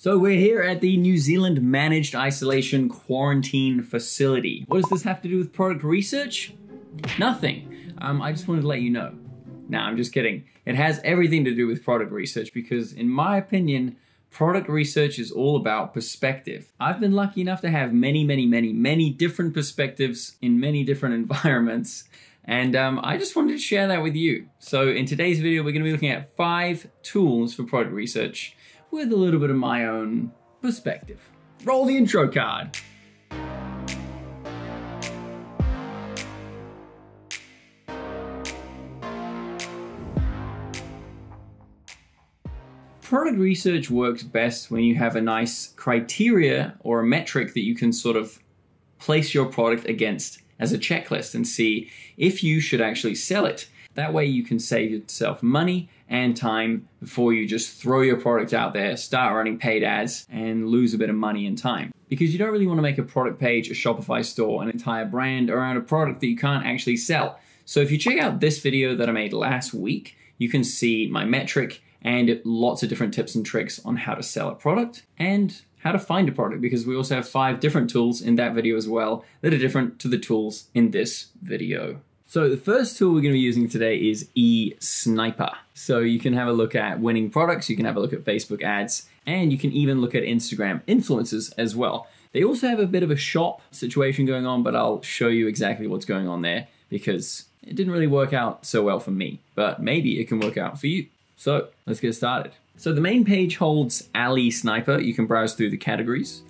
So we're here at the New Zealand Managed Isolation Quarantine Facility. What does this have to do with product research? Nothing. Um, I just wanted to let you know. Nah, I'm just kidding. It has everything to do with product research because, in my opinion, product research is all about perspective. I've been lucky enough to have many, many, many, many different perspectives in many different environments. And um, I just wanted to share that with you. So, in today's video, we're going to be looking at five tools for product research with a little bit of my own perspective. Roll the intro card. Product research works best when you have a nice criteria or a metric that you can sort of place your product against as a checklist and see if you should actually sell it. That way you can save yourself money and time before you just throw your product out there, start running paid ads, and lose a bit of money and time. Because you don't really want to make a product page, a Shopify store, an entire brand around a product that you can't actually sell. So if you check out this video that I made last week, you can see my metric and lots of different tips and tricks on how to sell a product and how to find a product because we also have five different tools in that video as well that are different to the tools in this video. So the first tool we're going to be using today is eSniper. So you can have a look at winning products, you can have a look at Facebook ads, and you can even look at Instagram influencers as well. They also have a bit of a shop situation going on, but I'll show you exactly what's going on there because it didn't really work out so well for me, but maybe it can work out for you. So let's get started. So the main page holds Ali Sniper. You can browse through the categories.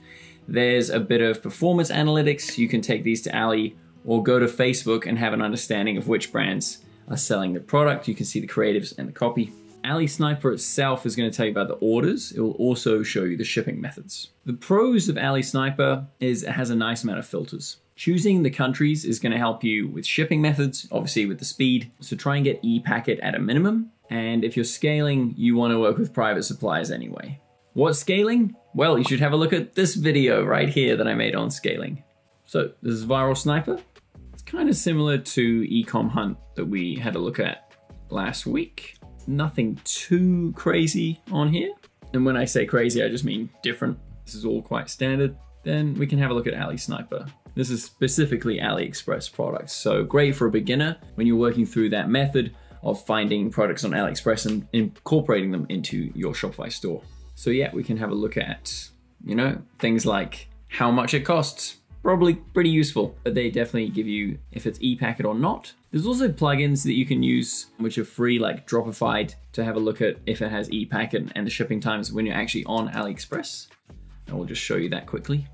There's a bit of performance analytics. You can take these to Ali or go to Facebook and have an understanding of which brands are selling the product. You can see the creatives and the copy. Ali Sniper itself is going to tell you about the orders. It will also show you the shipping methods. The pros of Ali Sniper is it has a nice amount of filters. Choosing the countries is going to help you with shipping methods, obviously with the speed. So try and get ePacket at a minimum. And if you're scaling, you want to work with private suppliers anyway. What's scaling? Well, you should have a look at this video right here that I made on scaling. So this is Viral Sniper. Kind of similar to Ecom Hunt that we had a look at last week. Nothing too crazy on here. And when I say crazy, I just mean different. This is all quite standard. Then we can have a look at Ali Sniper. This is specifically AliExpress products. So great for a beginner when you're working through that method of finding products on AliExpress and incorporating them into your Shopify store. So yeah, we can have a look at, you know, things like how much it costs, probably pretty useful, but they definitely give you if it's ePacket or not. There's also plugins that you can use which are free, like Dropified, to have a look at if it has ePacket and the shipping times when you're actually on AliExpress. And we'll just show you that quickly.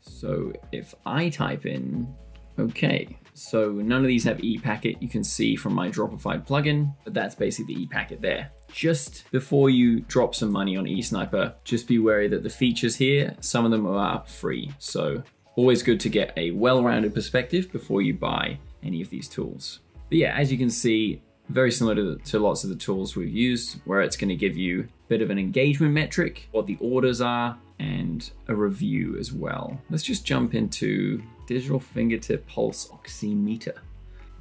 So if I type in, okay, so none of these have ePacket. You can see from my Dropified plugin, but that's basically the ePacket there. Just before you drop some money on eSniper, just be wary that the features here, some of them are free. So Always good to get a well-rounded perspective before you buy any of these tools. But yeah, as you can see, very similar to, to lots of the tools we've used, where it's going to give you a bit of an engagement metric, what the orders are, and a review as well. Let's just jump into digital fingertip pulse oximeter.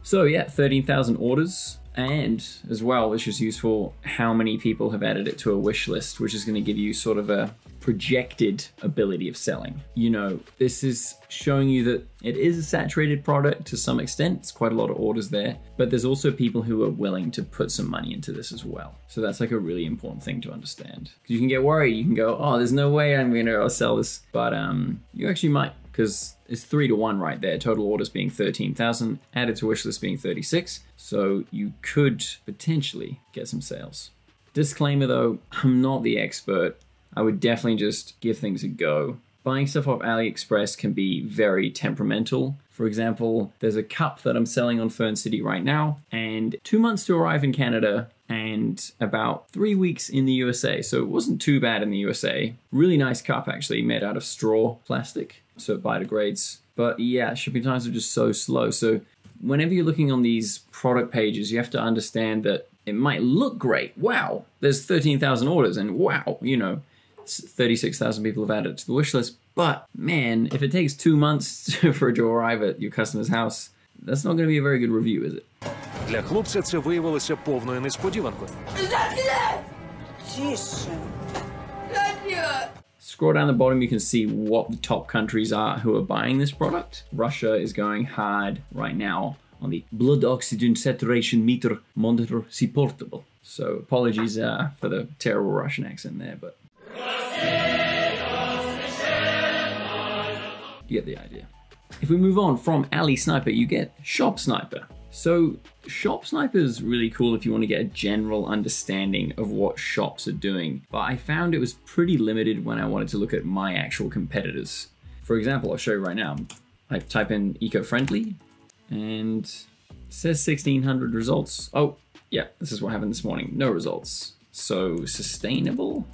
So yeah, 13,000 orders, and as well, which is useful, how many people have added it to a wish list, which is going to give you sort of a projected ability of selling. You know, this is showing you that it is a saturated product to some extent. It's quite a lot of orders there, but there's also people who are willing to put some money into this as well. So that's like a really important thing to understand. Because you can get worried, you can go, oh, there's no way I'm going to sell this, but um, you actually might because it's three to one right there. Total orders being 13,000, added to wish list being 36. So you could potentially get some sales. Disclaimer though, I'm not the expert. I would definitely just give things a go. Buying stuff off AliExpress can be very temperamental. For example, there's a cup that I'm selling on Fern City right now, and two months to arrive in Canada, and about three weeks in the USA. So it wasn't too bad in the USA. Really nice cup, actually, made out of straw plastic, so it biodegrades. But yeah, shipping times are just so slow. So whenever you're looking on these product pages, you have to understand that it might look great. Wow, there's 13,000 orders, and wow, you know, 36,000 people have added to the wish list. But man, if it takes two months for it to arrive at your customer's house, that's not going to be a very good review, is it? Для хлопця це виявилося повною несподіванкою. Тише. Scroll down the bottom, you can see what the top countries are who are buying this product. Russia is going hard right now on the blood oxygen saturation meter monitor supportable. So apologies uh, for the terrible Russian accent there, but you get the idea. If we move on from Ali Sniper, you get Shop Sniper. So Shop Sniper is really cool if you want to get a general understanding of what shops are doing, but I found it was pretty limited when I wanted to look at my actual competitors. For example, I'll show you right now. I type in eco-friendly and says 1600 results. Oh, yeah, this is what happened this morning. No results. So sustainable,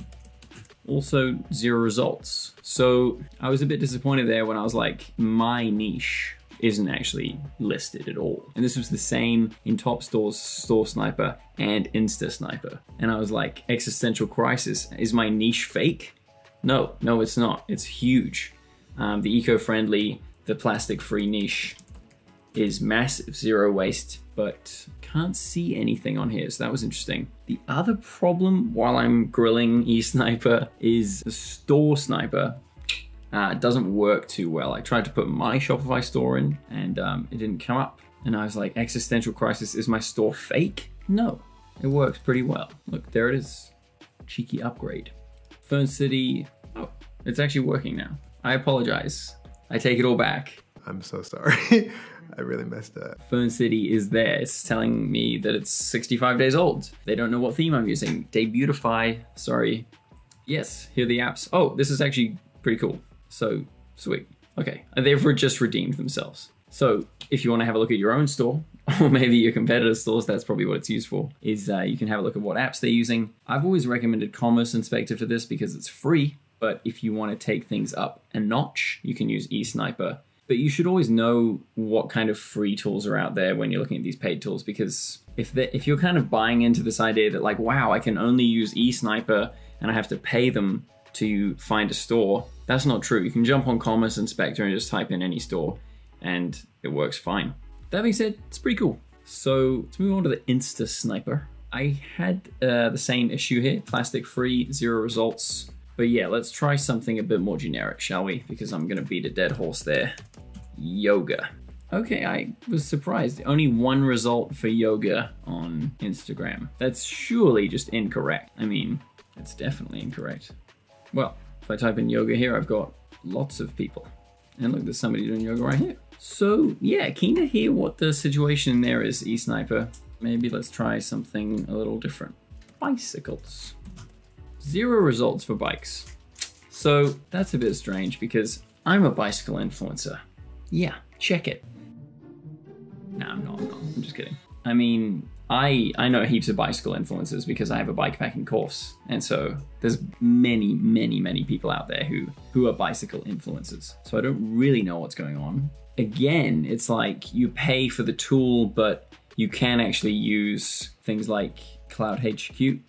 also zero results. So I was a bit disappointed there when I was like, my niche isn't actually listed at all. And this was the same in Top Stores, Store Sniper, and Insta Sniper. And I was like, existential crisis, is my niche fake? No, no, it's not. It's huge. Um, the eco-friendly, the plastic-free niche is massive, zero waste, but can't see anything on here, so that was interesting. The other problem while I'm grilling eSniper is the store sniper uh, doesn't work too well. I tried to put my Shopify store in and um, it didn't come up. And I was like, existential crisis, is my store fake? No, it works pretty well. Look, there it is. Cheeky upgrade. Fern City, oh, it's actually working now. I apologize. I take it all back. I'm so sorry. I really messed up. Fern City is there. It's telling me that it's 65 days old. They don't know what theme I'm using. Debutify, sorry. Yes, here are the apps. Oh, this is actually pretty cool. So sweet. Okay, they've just redeemed themselves. So if you want to have a look at your own store, or maybe your competitor stores, that's probably what it's used for, is uh, you can have a look at what apps they're using. I've always recommended Commerce Inspector for this because it's free, but if you want to take things up a notch, you can use eSniper. But you should always know what kind of free tools are out there when you're looking at these paid tools because if if you're kind of buying into this idea that like, wow, I can only use eSniper and I have to pay them to find a store, that's not true. You can jump on Commerce Inspector and just type in any store and it works fine. That being said, it's pretty cool. So let's move on to the Insta Sniper. I had uh, the same issue here, plastic free, zero results. But yeah, let's try something a bit more generic, shall we? Because I'm gonna beat a dead horse there. Yoga. Okay, I was surprised. Only one result for yoga on Instagram. That's surely just incorrect. I mean, it's definitely incorrect. Well, if I type in yoga here, I've got lots of people. And look, there's somebody doing yoga right here. So yeah, keen to hear what the situation there is, eSniper. Maybe let's try something a little different. Bicycles. Zero results for bikes. So that's a bit strange because I'm a bicycle influencer. Yeah, check it. Nah, I'm not, I'm not. I'm just kidding. I mean, I I know heaps of bicycle influencers because I have a bikepacking course, and so there's many, many, many people out there who who are bicycle influencers. So I don't really know what's going on. Again, it's like you pay for the tool, but you can actually use things like Clout HQ,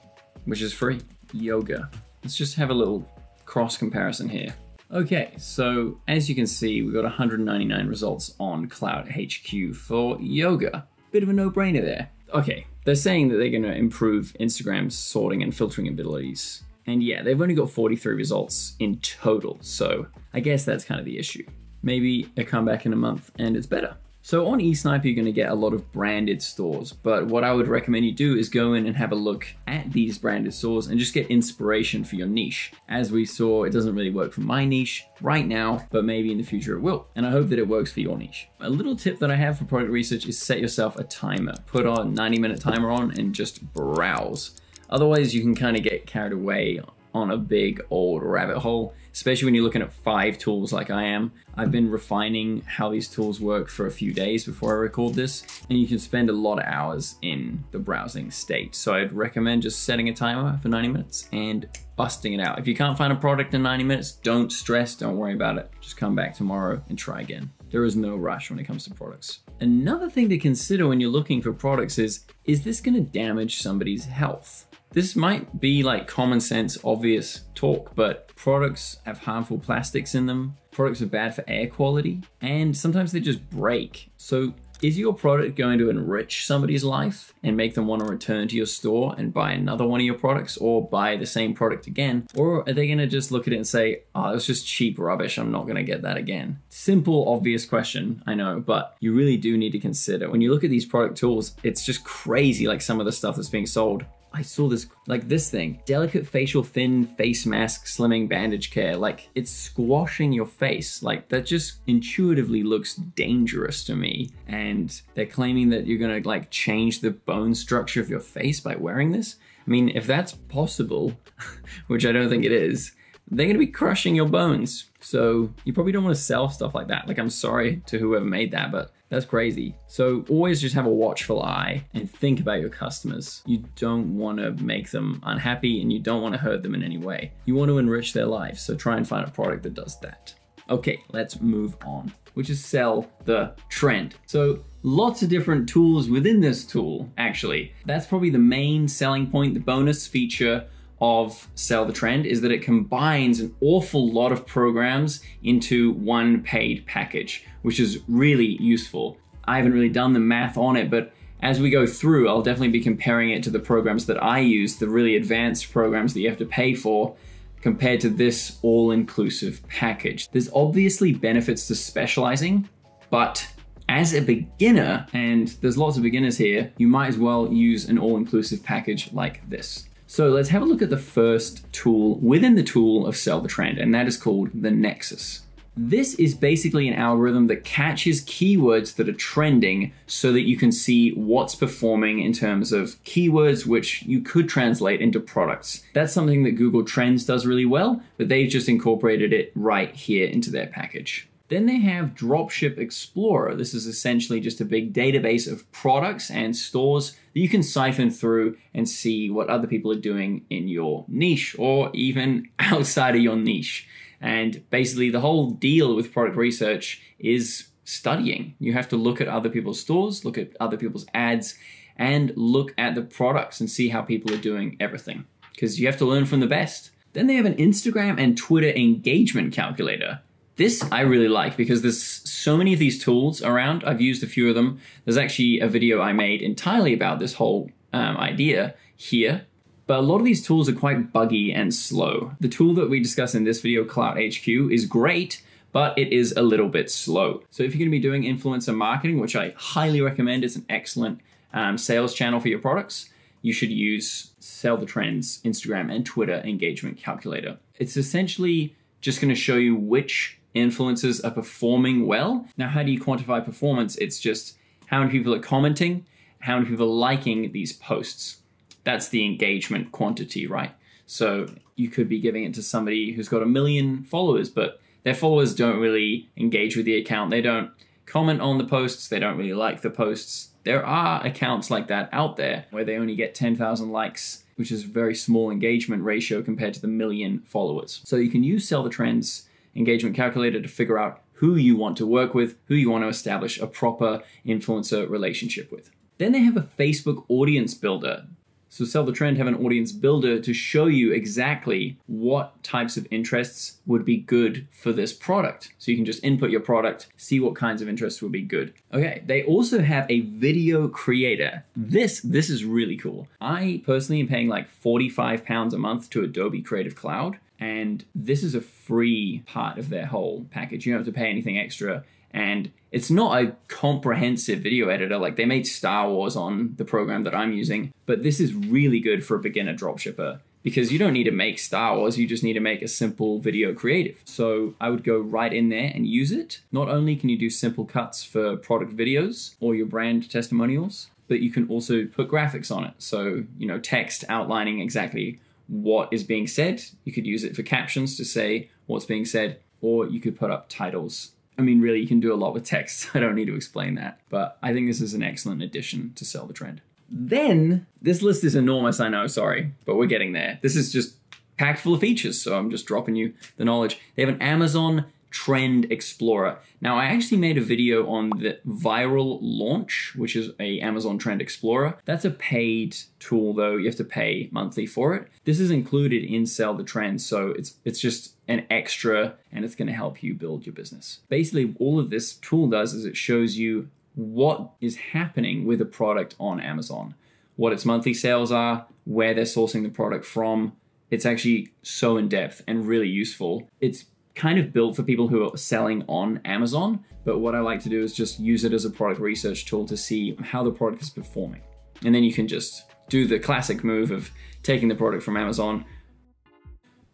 which is free. Yoga. Let's just have a little cross comparison here. Okay, so as you can see, we got 199 results on Clout HQ for yoga. Bit of a no-brainer there. Okay, they're saying that they're going to improve Instagram's sorting and filtering abilities. And yeah, they've only got 43 results in total, so I guess that's kind of the issue. Maybe a comeback in a month and it's better. So on eSniper, you're going to get a lot of branded stores, but what I would recommend you do is go in and have a look at these branded stores and just get inspiration for your niche. As we saw, it doesn't really work for my niche right now, but maybe in the future it will. And I hope that it works for your niche. A little tip that I have for product research is set yourself a timer. Put a 90 minute timer on and just browse. Otherwise, you can kind of get carried away on a big old rabbit hole, especially when you're looking at five tools like I am. I've been refining how these tools work for a few days before I record this, and you can spend a lot of hours in the browsing state. So I'd recommend just setting a timer for 90 minutes and busting it out. If you can't find a product in 90 minutes, don't stress, don't worry about it. Just come back tomorrow and try again. There is no rush when it comes to products. Another thing to consider when you're looking for products is, is this gonna damage somebody's health? This might be like common sense, obvious talk, but products have harmful plastics in them. Products are bad for air quality, and sometimes they just break. So Is your product going to enrich somebody's life and make them want to return to your store and buy another one of your products or buy the same product again? Or are they going to just look at it and say, ah, oh, that's just cheap rubbish. I'm not going to get that again? Simple, obvious question, I know, but you really do need to consider. When you look at these product tools, it's just crazy, like some of the stuff that's being sold. I saw this, like this thing, delicate facial thin face mask slimming bandage care. Like it's squashing your face. Like that just intuitively looks dangerous to me. And they're claiming that you're gonna like change the bone structure of your face by wearing this. I mean, if that's possible, which I don't think it is, they're gonna be crushing your bones. So you probably don't want to sell stuff like that. Like I'm sorry to whoever made that, but that's crazy. So always just have a watchful eye and think about your customers. You don't want to make them unhappy and you don't want to hurt them in any way. You want to enrich their lives. So try and find a product that does that. Okay, let's move on, which is sell the trend. So lots of different tools within this tool, actually. That's probably the main selling point, the bonus feature of Sell the Trend is that it combines an awful lot of programs into one paid package, which is really useful. I haven't really done the math on it, but as we go through, I'll definitely be comparing it to the programs that I use, the really advanced programs that you have to pay for, compared to this all inclusive package. There's obviously benefits to specializing, but as a beginner, and there's lots of beginners here, you might as well use an all inclusive package like this. So let's have a look at the first tool within the tool of Sell the Trend, and that is called the Nexus. This is basically an algorithm that catches keywords that are trending so that you can see what's performing in terms of keywords which you could translate into products. That's something that Google Trends does really well, but they've just incorporated it right here into their package. Then they have Dropship Explorer. This is essentially just a big database of products and stores that you can siphon through and see what other people are doing in your niche or even outside of your niche. And basically, the whole deal with product research is studying. You have to look at other people's stores, look at other people's ads, and look at the products and see how people are doing everything because you have to learn from the best. Then they have an Instagram and Twitter engagement calculator. This I really like because there's so many of these tools around. I've used a few of them. There's actually a video I made entirely about this whole um, idea here. But a lot of these tools are quite buggy and slow. The tool that we discuss in this video, Clout HQ, is great, but it is a little bit slow. So if you're going to be doing influencer marketing, which I highly recommend, it's an excellent um, sales channel for your products, you should use Sell the Trends Instagram and Twitter engagement calculator. It's essentially just going to show you which influencers are performing well. Now, how do you quantify performance? It's just how many people are commenting, how many people are liking these posts. That's the engagement quantity, right? So you could be giving it to somebody who's got a million followers, but their followers don't really engage with the account. They don't comment on the posts, they don't really like the posts. There are accounts like that out there where they only get 10,000 likes, which is a very small engagement ratio compared to the million followers. So you can use Sell the Trends engagement calculator to figure out who you want to work with, who you want to establish a proper influencer relationship with. Then they have a Facebook audience builder. So Sell the Trend have an audience builder to show you exactly what types of interests would be good for this product. So you can just input your product, see what kinds of interests would be good. Okay, they also have a video creator. This this is really cool. I personally am paying like 45 pounds a month to Adobe Creative Cloud and this is a free part of their whole package. You don't have to pay anything extra. And it's not a comprehensive video editor. Like they made Star Wars on the program that I'm using, but this is really good for a beginner dropshipper because you don't need to make Star Wars, you just need to make a simple video creative. So I would go right in there and use it. Not only can you do simple cuts for product videos or your brand testimonials, but you can also put graphics on it. So, you know, text outlining exactly what is being said. You could use it for captions to say what's being said, or you could put up titles. I mean, really, you can do a lot with text. I don't need to explain that. But I think this is an excellent addition to Sell the Trend. Then, this list is enormous, I know, sorry, but we're getting there. This is just packed full of features, so I'm just dropping you the knowledge. They have an Amazon Trend Explorer. Now, I actually made a video on the Viral Launch, which is a Amazon Trend Explorer. That's a paid tool though. You have to pay monthly for it. This is included in Sell the Trend, so it's it's just an extra and it's going to help you build your business. Basically, all of this tool does is it shows you what is happening with a product on Amazon, what its monthly sales are, where they're sourcing the product from. It's actually so in depth and really useful. It's kind of built for people who are selling on Amazon, but what I like to do is just use it as a product research tool to see how the product is performing. And then you can just do the classic move of taking the product from Amazon,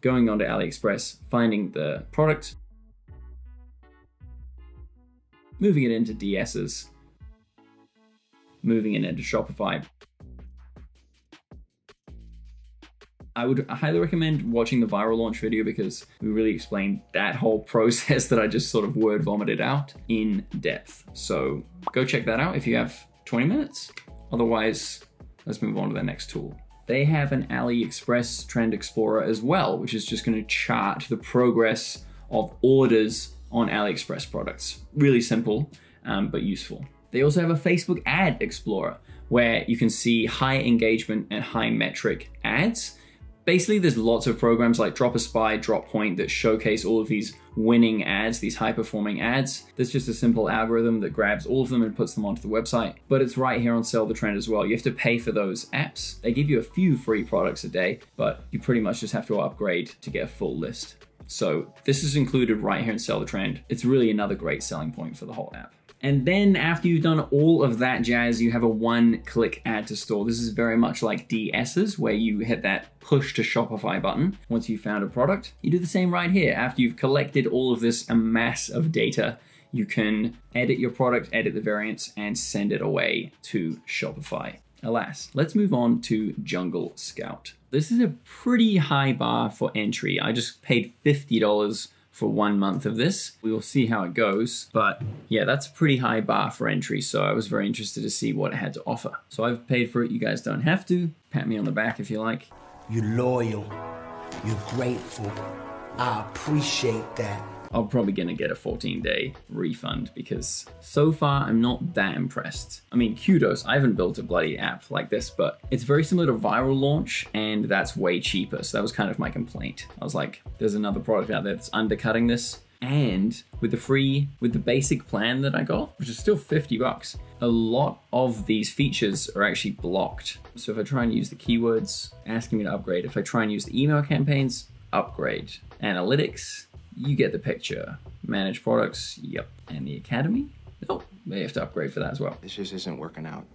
going onto AliExpress, finding the product, moving it into DSers, moving it into Shopify. I would highly recommend watching the viral launch video because we really explained that whole process that I just sort of word vomited out in depth. So go check that out if you have 20 minutes. Otherwise, let's move on to the next tool. They have an AliExpress Trend Explorer as well, which is just going to chart the progress of orders on AliExpress products. Really simple, um, but useful. They also have a Facebook Ad Explorer where you can see high engagement and high metric ads Basically, there's lots of programs like Dropispy, Drop Point that showcase all of these winning ads, these high performing ads. There's just a simple algorithm that grabs all of them and puts them onto the website. But it's right here on Sell the Trend as well. You have to pay for those apps. They give you a few free products a day, but you pretty much just have to upgrade to get a full list. So this is included right here in Sell the Trend. It's really another great selling point for the whole app. And then after you've done all of that jazz, you have a one click add to store. This is very much like DSers where you hit that push to Shopify button once you found a product. You do the same right here. After you've collected all of this mass of data, you can edit your product, edit the variants, and send it away to Shopify. Alas, let's move on to Jungle Scout. This is a pretty high bar for entry. I just paid $50 for one month of this. We will see how it goes. But yeah, that's a pretty high bar for entry. So I was very interested to see what it had to offer. So I've paid for it. You guys don't have to. Pat me on the back if you like. You're loyal. You're grateful. I appreciate that. I'm probably gonna get a 14 day refund because so far I'm not that impressed. I mean, kudos, I haven't built a bloody app like this, but it's very similar to Viral Launch and that's way cheaper. So that was kind of my complaint. I was like, there's another product out there that's undercutting this. And with the free, with the basic plan that I got, which is still 50 bucks, a lot of these features are actually blocked. So if I try and use the keywords, asking me to upgrade. If I try and use the email campaigns, upgrade. Analytics, you get the picture. Manage products, yep. And the academy? Nope, they have to upgrade for that as well. This just isn't working out.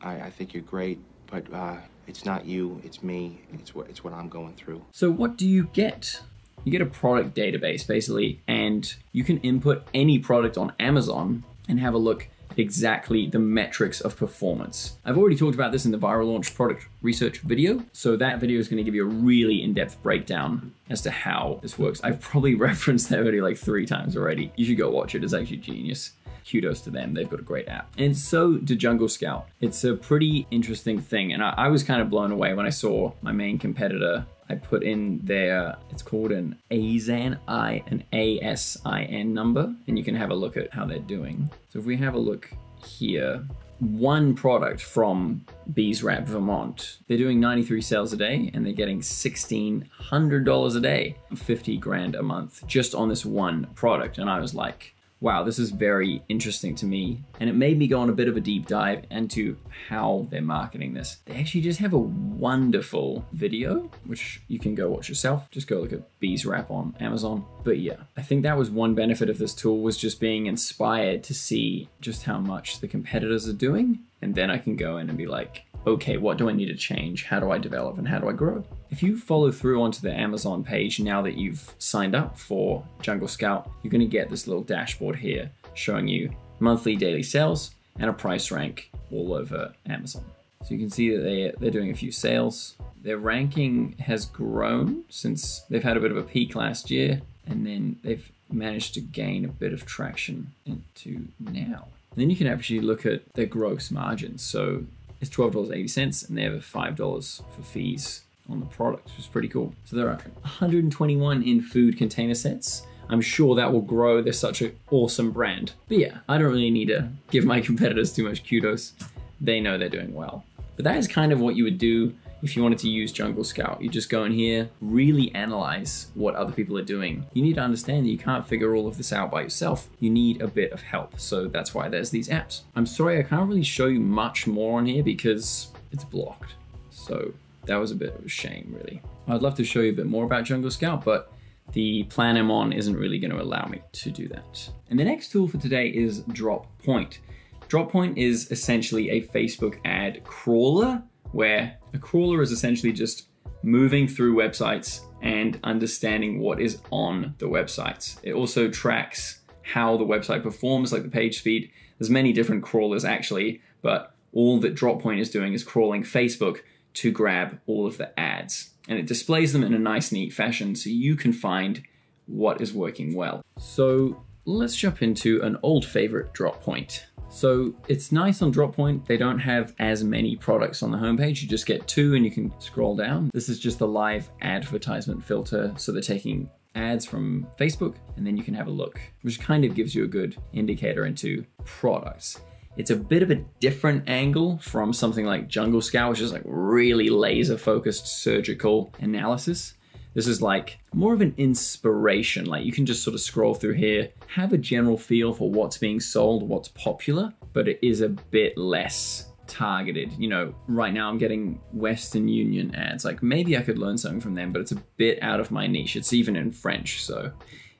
I, I think you're great, but uh, it's not you, it's me. It's what it's what I'm going through. So what do you get? You get a product database basically, and you can input any product on Amazon and have a look exactly the metrics of performance. I've already talked about this in the viral launch product research video, so that video is going to give you a really in-depth breakdown as to how this works. I've probably referenced that video like three times already. You should go watch it, it's actually genius kudos to them. They've got a great app. And so to Jungle Scout. It's a pretty interesting thing. And I, I, was kind of blown away when I saw my main competitor. I put in their, it's called an ASIN, I, an ASIN number, and you can have a look at how they're doing. So if we have a look here, one product from Bee's Wrap Vermont. They're doing 93 sales a day and they're getting $1,600 a day, 50 grand a month just on this one product. And I was like, wow, this is very interesting to me. And it made me go on a bit of a deep dive into how they're marketing this. They actually just have a wonderful video, which you can go watch yourself. Just go look at Bee's Wrap on Amazon. But yeah, I think that was one benefit of this tool was just being inspired to see just how much the competitors are doing. And then I can go in and be like, okay, what do I need to change? How do I develop and how do I grow? If you follow through onto the Amazon page now that you've signed up for Jungle Scout, you're going to get this little dashboard here showing you monthly daily sales and a price rank all over Amazon. So you can see that they, they're doing a few sales. Their ranking has grown since they've had a bit of a peak last year, and then they've managed to gain a bit of traction into now. And then you can actually look at their gross margins. So is $12.80 and they have a $5 for fees on the product, which is pretty cool. So there are 121 in food container sets. I'm sure that will grow. They're such an awesome brand. But yeah, I don't really need to give my competitors too much kudos. They know they're doing well. But that is kind of what you would do if you wanted to use Jungle Scout, you just go in here, really analyze what other people are doing. You need to understand that you can't figure all of this out by yourself. You need a bit of help. So that's why there's these apps. I'm sorry, I can't really show you much more on here because it's blocked. So that was a bit of a shame, really. I'd love to show you a bit more about Jungle Scout, but the plan I'm on isn't really going to allow me to do that. And the next tool for today is Drop Point. Drop Point is essentially a Facebook ad crawler where a crawler is essentially just moving through websites and understanding what is on the websites. It also tracks how the website performs, like the page speed. There's many different crawlers actually, but all that Droppoint is doing is crawling Facebook to grab all of the ads. And it displays them in a nice, neat fashion so you can find what is working well. So let's jump into an old favorite Droppoint. So it's nice on Droppoint. They don't have as many products on the homepage. You just get two and you can scroll down. This is just the live advertisement filter. So they're taking ads from Facebook and then you can have a look, which kind of gives you a good indicator into products. It's a bit of a different angle from something like Jungle Scout, which is like really laser focused surgical analysis. This is like more of an inspiration. Like you can just sort of scroll through here, have a general feel for what's being sold, what's popular, but it is a bit less targeted. You know, right now I'm getting Western Union ads. Like maybe I could learn something from them, but it's a bit out of my niche. It's even in French, so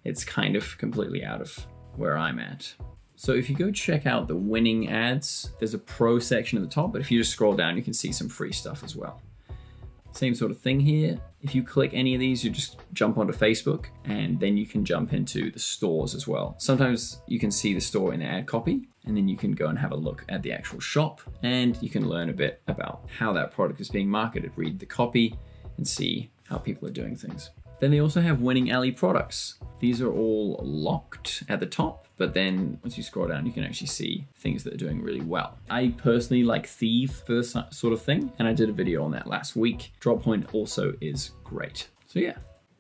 it's kind of completely out of where I'm at. So if you go check out the winning ads, there's a pro section at the top, but if you just scroll down, you can see some free stuff as well. Same sort of thing here. If you click any of these, you just jump onto Facebook and then you can jump into the stores as well. Sometimes you can see the store in the ad copy and then you can go and have a look at the actual shop and you can learn a bit about how that product is being marketed, read the copy and see how people are doing things. Then they also have Winning Ali products. These are all locked at the top, but then once you scroll down, you can actually see things that are doing really well. I personally like Thieve for this sort of thing, and I did a video on that last week. Droppoint also is great. So yeah.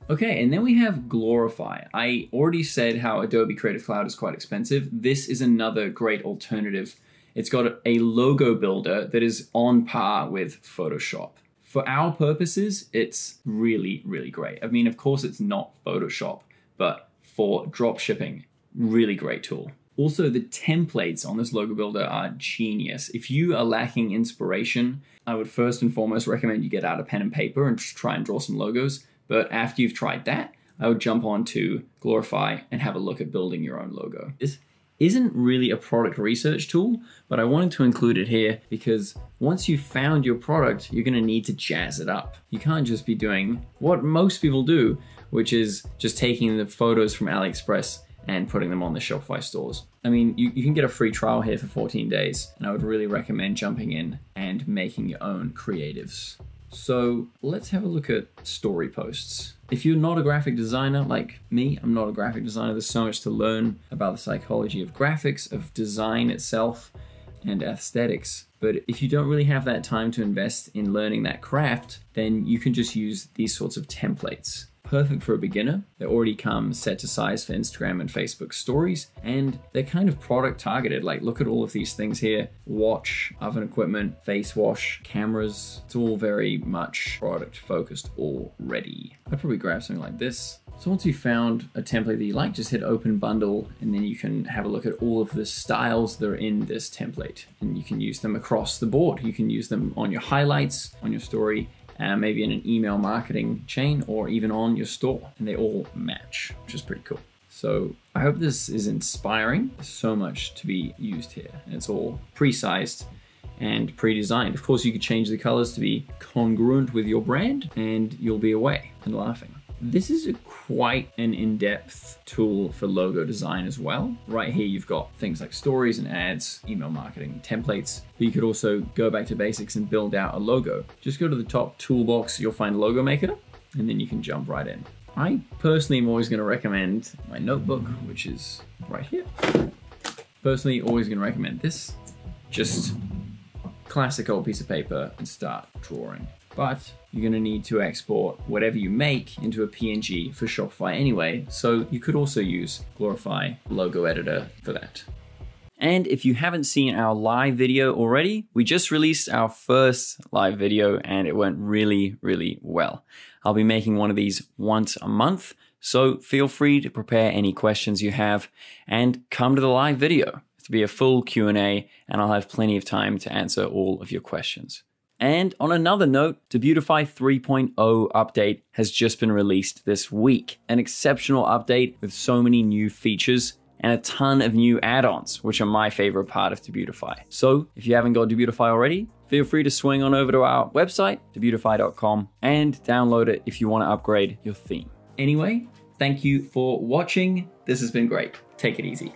Okay, and then we have Glorify. I already said how Adobe Creative Cloud is quite expensive. This is another great alternative. It's got a logo builder that is on par with Photoshop for our purposes, it's really, really great. I mean, of course, it's not Photoshop, but for drop shipping, really great tool. Also, the templates on this logo builder are genius. If you are lacking inspiration, I would first and foremost recommend you get out a pen and paper and try and draw some logos. But after you've tried that, I would jump on to Glorify and have a look at building your own logo. Isn't really a product research tool, but I wanted to include it here because once you've found your product, you're going to need to jazz it up. You can't just be doing what most people do, which is just taking the photos from AliExpress and putting them on the Shopify stores. I mean, you, you can get a free trial here for 14 days, and I would really recommend jumping in and making your own creatives. So let's have a look at story posts. If you're not a graphic designer like me, I'm not a graphic designer, there's so much to learn about the psychology of graphics, of design itself, and aesthetics. But if you don't really have that time to invest in learning that craft, then you can just use these sorts of templates perfect for a beginner. They already come set to size for Instagram and Facebook stories, and they're kind of product targeted. Like, look at all of these things here watch, oven equipment, face wash, cameras. It's all very much product focused already. I'd probably grab something like this. So once you've found a template that you like, just hit open bundle and then you can have a look at all of the styles that are in this template and you can use them across the board. You can use them on your highlights, on your story, uh, maybe in an email marketing chain or even on your store, and they all match, which is pretty cool. So I hope this is inspiring. There's so much to be used here, and it's all pre-sized and pre-designed. Of course, you could change the colors to be congruent with your brand, and you'll be away and laughing. This is a quite an in-depth tool for logo design as well. Right here, you've got things like stories and ads, email marketing, templates, but you could also go back to basics and build out a logo. Just go to the top toolbox, you'll find Logo Maker, and then you can jump right in. I personally am always gonna recommend my notebook, which is right here. Personally, always gonna recommend this. Just classic old piece of paper and start drawing but you're going to need to export whatever you make into a PNG for Shopify anyway, so you could also use Glorify Logo Editor for that. And if you haven't seen our live video already, we just released our first live video and it went really, really well. I'll be making one of these once a month, so feel free to prepare any questions you have and come to the live video to be a full Q&A and I'll have plenty of time to answer all of your questions. And on another note, the Debutify 3.0 update has just been released this week. An exceptional update with so many new features and a ton of new add-ons, which are my favorite part of Debutify. So if you haven't got Debutify already, feel free to swing on over to our website, debutify.com, and download it if you want to upgrade your theme. Anyway, thank you for watching. This has been great. Take it easy.